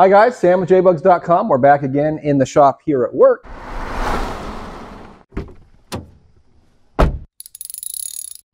Hi guys, Sam with jbugs.com. We're back again in the shop here at work.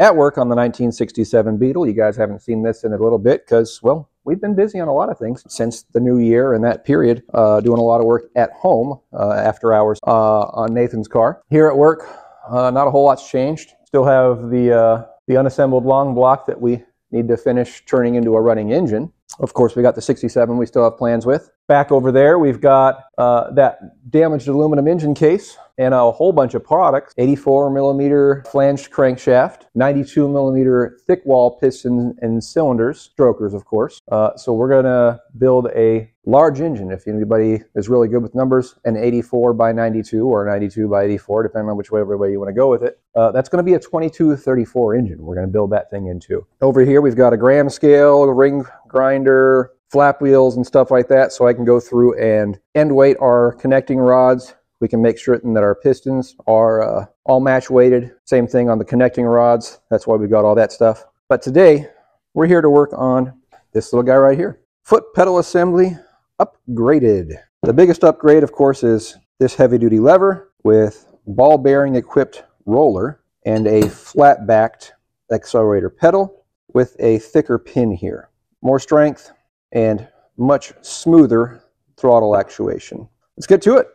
At work on the 1967 Beetle. You guys haven't seen this in a little bit because, well, we've been busy on a lot of things since the new year and that period, uh, doing a lot of work at home uh, after hours uh, on Nathan's car. Here at work, uh, not a whole lot's changed. Still have the, uh, the unassembled long block that we need to finish turning into a running engine. Of course, we got the 67 we still have plans with. Back over there, we've got uh, that damaged aluminum engine case and a whole bunch of products. 84 millimeter flanged crankshaft 92 millimeter thick wall pistons and cylinders strokers of course. Uh, so we're going to build a large engine. If anybody is really good with numbers an 84 by 92 or 92 by 84 depending on which way way you want to go with it. Uh, that's going to be a 2234 engine we're going to build that thing into. Over here we've got a gram scale ring grinder flap wheels and stuff like that so I can go through and end weight our connecting rods we can make certain that our pistons are uh, all match weighted. Same thing on the connecting rods. That's why we got all that stuff. But today, we're here to work on this little guy right here. Foot pedal assembly upgraded. The biggest upgrade, of course, is this heavy duty lever with ball bearing equipped roller and a flat backed accelerator pedal with a thicker pin here. More strength and much smoother throttle actuation. Let's get to it.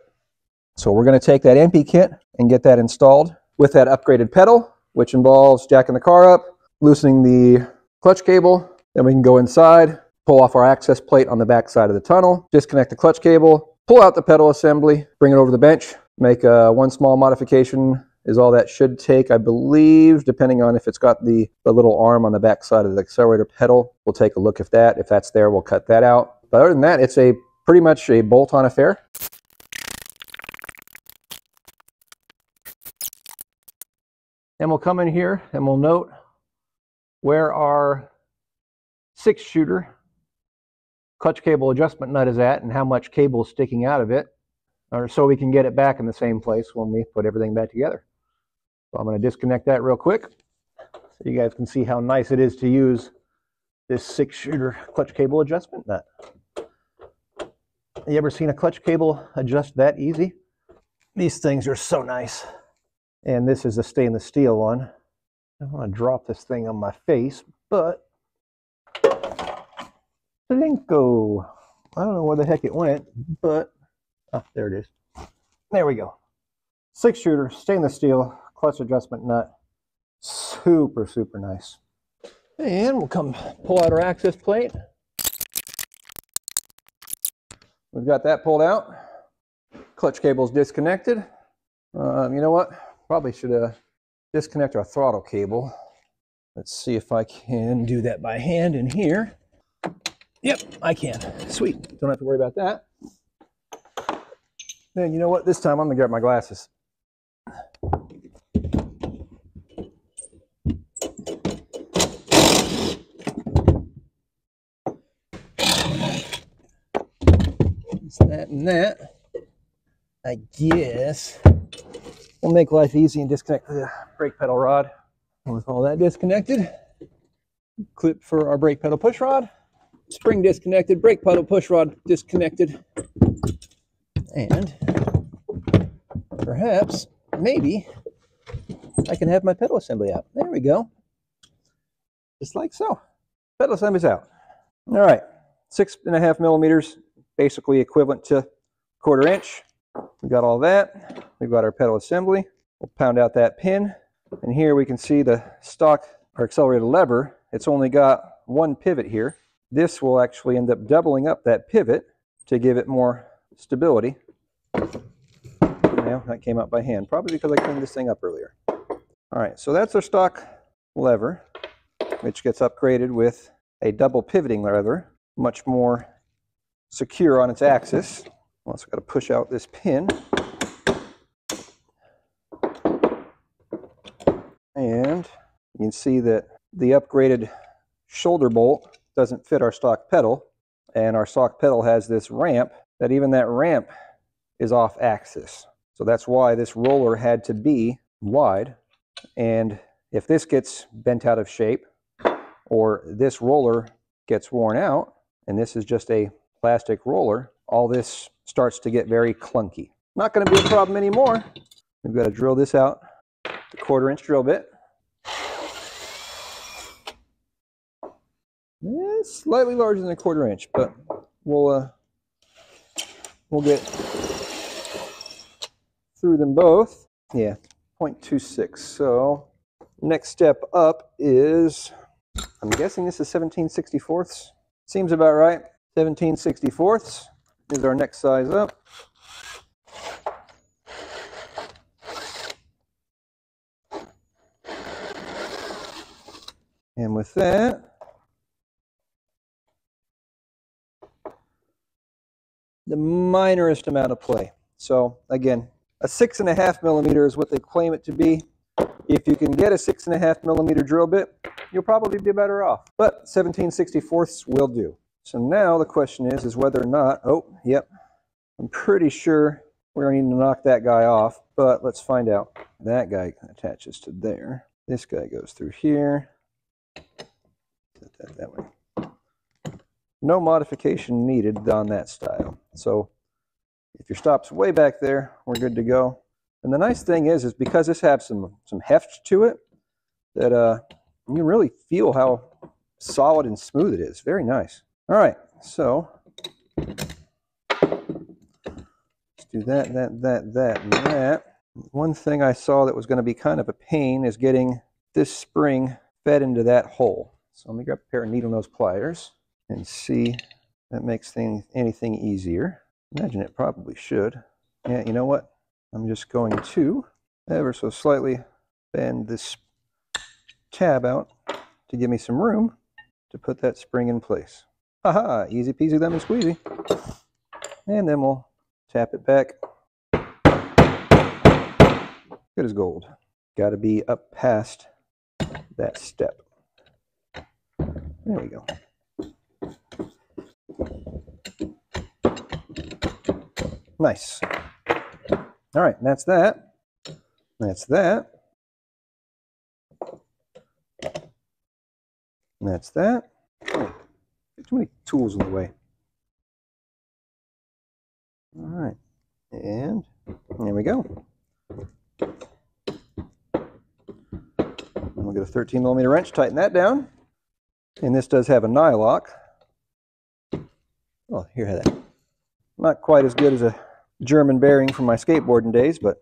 So we're going to take that EMPI kit and get that installed with that upgraded pedal, which involves jacking the car up, loosening the clutch cable, then we can go inside, pull off our access plate on the back side of the tunnel, disconnect the clutch cable, pull out the pedal assembly, bring it over the bench, make uh, one small modification is all that should take, I believe, depending on if it's got the, the little arm on the back side of the accelerator pedal. We'll take a look at that. If that's there, we'll cut that out. But other than that, it's a pretty much a bolt-on affair. And we'll come in here and we'll note where our six shooter clutch cable adjustment nut is at and how much cable is sticking out of it or so we can get it back in the same place when we put everything back together. So I'm going to disconnect that real quick so you guys can see how nice it is to use this six shooter clutch cable adjustment nut. Have you ever seen a clutch cable adjust that easy? These things are so nice. And this is a stainless steel one. I want to drop this thing on my face, but Plinko. I don't know where the heck it went, but oh, there it is. There we go. Six shooter, stainless steel, clutch adjustment nut. Super, super nice. And we'll come pull out our access plate. We've got that pulled out. Clutch cable's disconnected. Um, you know what? Probably should uh, disconnect our throttle cable. Let's see if I can do that by hand in here. Yep, I can. Sweet. Don't have to worry about that. Then you know what? This time I'm going to grab my glasses. It's that and that. I guess. We'll make life easy and disconnect the brake pedal rod. With all that disconnected, clip for our brake pedal push rod, spring disconnected, brake pedal push rod disconnected, and perhaps, maybe, I can have my pedal assembly out. There we go. Just like so. Pedal assembly's out. All right, six and a half millimeters, basically equivalent to quarter inch. We got all that. We've got our pedal assembly. We'll pound out that pin. And here we can see the stock or accelerator lever. It's only got one pivot here. This will actually end up doubling up that pivot to give it more stability. Now that came out by hand, probably because I cleaned this thing up earlier. All right, so that's our stock lever, which gets upgraded with a double pivoting lever, much more secure on its axis. I also got to push out this pin. And you can see that the upgraded shoulder bolt doesn't fit our stock pedal. And our stock pedal has this ramp that even that ramp is off axis. So that's why this roller had to be wide. And if this gets bent out of shape or this roller gets worn out, and this is just a plastic roller, all this starts to get very clunky. Not going to be a problem anymore. We've got to drill this out, the quarter inch drill bit. It's slightly larger than a quarter inch, but we'll uh, we'll get through them both. Yeah, 0.26. So next step up is, I'm guessing this is 17 64ths. Seems about right. 17 64ths is our next size up. And with that, the minorest amount of play. So again, a six and a half millimeter is what they claim it to be. If you can get a six and a half millimeter drill bit, you'll probably be better off. But 17 64ths will do. So now the question is, is whether or not, oh, yep, I'm pretty sure we're going to need to knock that guy off, but let's find out. That guy attaches to there. This guy goes through here. Set that that way no modification needed on that style. So if your stop's way back there, we're good to go. And the nice thing is, is because this has some, some heft to it, that uh, you really feel how solid and smooth it is. Very nice. All right, so let's do that, that, that, that, and that. One thing I saw that was going to be kind of a pain is getting this spring fed into that hole. So let me grab a pair of needle nose pliers and see if that makes thing, anything easier. Imagine it probably should. Yeah, you know what? I'm just going to ever so slightly bend this tab out to give me some room to put that spring in place. Haha, easy peasy lemon squeezy. And then we'll tap it back. Good as gold. Got to be up past that step. There we go. Nice. All right, that's that. That's that. That's that. Too many tools in the way. All right, and there we go. we'll get a 13 millimeter wrench, tighten that down. And this does have a nylock. Oh, here, that. Not quite as good as a German bearing from my skateboarding days, but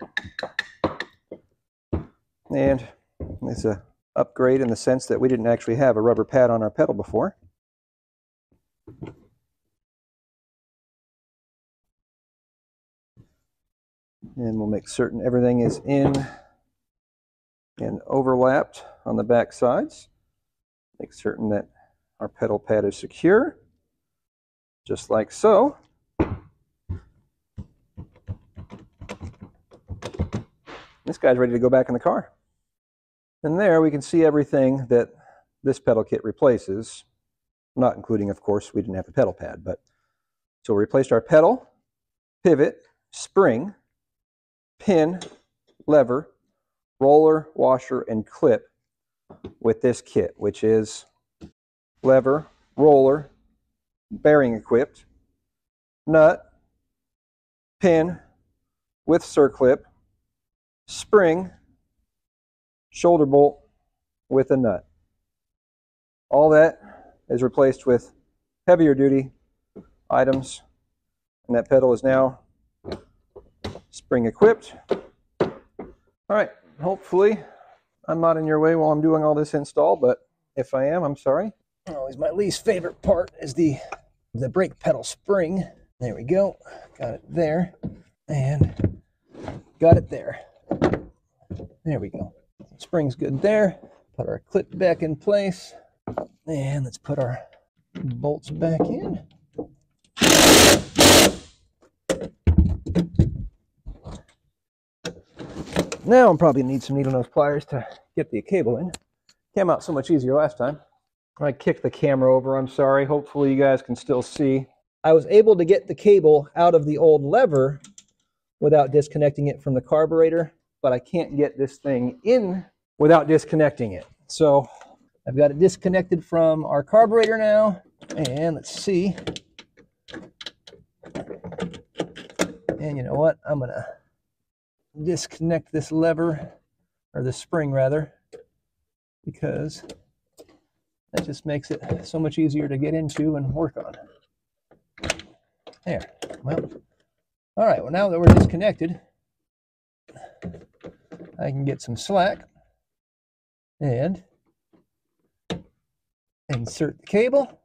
and it's a upgrade in the sense that we didn't actually have a rubber pad on our pedal before. And we'll make certain everything is in and overlapped on the back sides. Make certain that our pedal pad is secure, just like so. This guy's ready to go back in the car. And there we can see everything that this pedal kit replaces, not including, of course, we didn't have a pedal pad, but so we replaced our pedal, pivot, spring, pin, lever, roller, washer, and clip with this kit, which is lever, roller, bearing equipped, nut, pin with circlip, spring, shoulder bolt with a nut. All that is replaced with heavier duty items and that pedal is now spring equipped. All right, hopefully I'm not in your way while I'm doing all this install, but if I am, I'm sorry. Always my least favorite part is the, the brake pedal spring. There we go, got it there, and got it there. There we go. Spring's good there. Put our clip back in place. And let's put our bolts back in. Now I'm probably gonna need some needle nose pliers to get the cable in. Came out so much easier last time. I kicked the camera over, I'm sorry. Hopefully you guys can still see. I was able to get the cable out of the old lever without disconnecting it from the carburetor but I can't get this thing in without disconnecting it. So I've got it disconnected from our carburetor now. And let's see And you know what? I'm going to disconnect this lever, or the spring rather, because that just makes it so much easier to get into and work on. There. Well, all right. Well, now that we're disconnected, I can get some slack and insert the cable.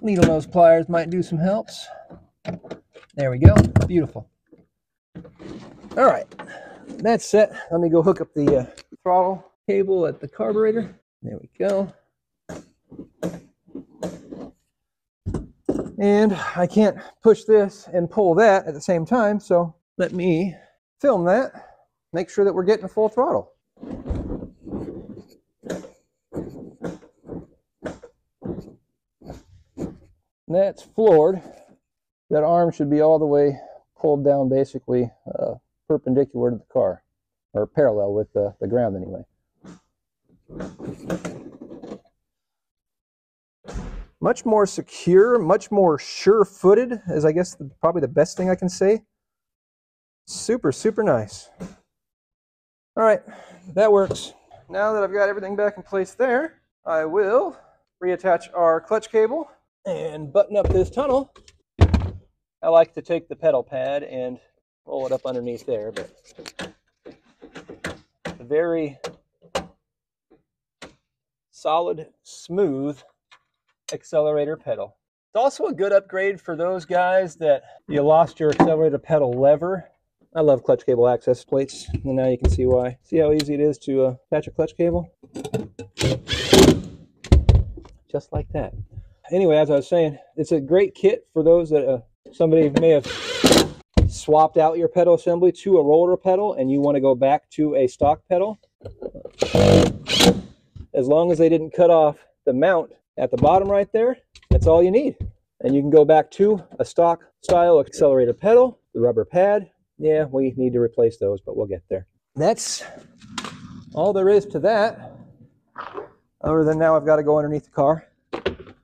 Needle nose pliers might do some helps. There we go. Beautiful. All right. That's set. Let me go hook up the uh, throttle cable at the carburetor. There we go. And I can't push this and pull that at the same time, so let me film that, make sure that we're getting a full throttle. That's floored. That arm should be all the way pulled down basically uh, perpendicular to the car, or parallel with the, the ground anyway. Much more secure, much more sure-footed is I guess the, probably the best thing I can say. Super, super nice. All right, that works. Now that I've got everything back in place there, I will reattach our clutch cable and button up this tunnel. I like to take the pedal pad and roll it up underneath there, but very solid, smooth accelerator pedal. It's also a good upgrade for those guys that you lost your accelerator pedal lever. I love clutch cable access plates, and now you can see why. See how easy it is to uh, attach a clutch cable? Just like that. Anyway, as I was saying, it's a great kit for those that uh, somebody may have swapped out your pedal assembly to a roller pedal and you want to go back to a stock pedal, as long as they didn't cut off the mount at the bottom right there, that's all you need. And you can go back to a stock style accelerator pedal, the rubber pad. Yeah, we need to replace those, but we'll get there. That's all there is to that. Other than now I've got to go underneath the car and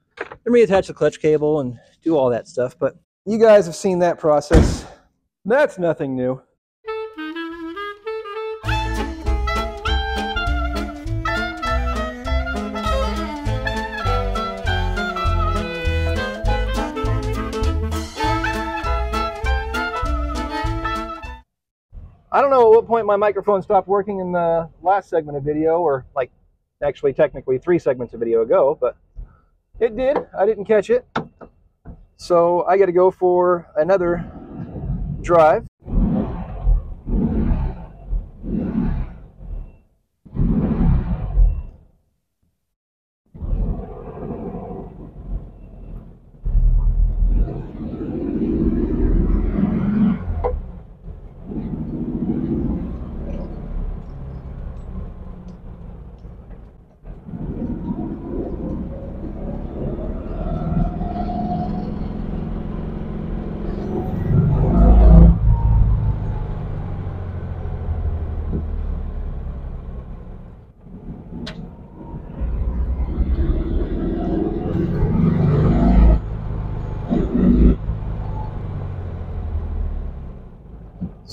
reattach the clutch cable and do all that stuff. But you guys have seen that process. That's nothing new. I don't know at what point my microphone stopped working in the last segment of video, or like actually technically three segments of video ago, but it did. I didn't catch it. So I got to go for another drive.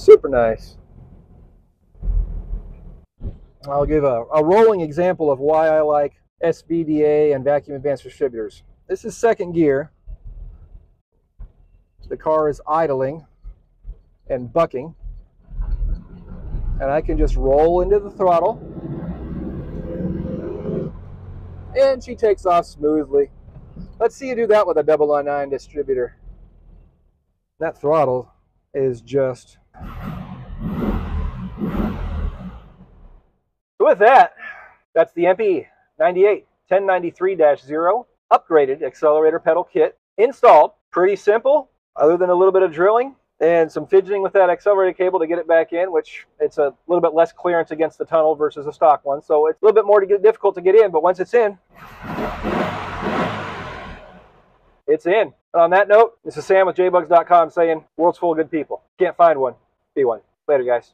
Super nice. I'll give a, a rolling example of why I like SVDA and vacuum advanced distributors. This is second gear. The car is idling and bucking. And I can just roll into the throttle. And she takes off smoothly. Let's see you do that with a double on nine distributor. That throttle is just with that, that's the EMPI 98 1093-0 upgraded accelerator pedal kit installed. Pretty simple, other than a little bit of drilling and some fidgeting with that accelerator cable to get it back in, which it's a little bit less clearance against the tunnel versus a stock one. So it's a little bit more to get difficult to get in, but once it's in, it's in. And on that note, this is Sam with jbugs.com saying, world's full of good people. Can't find one. Be one. Later, guys.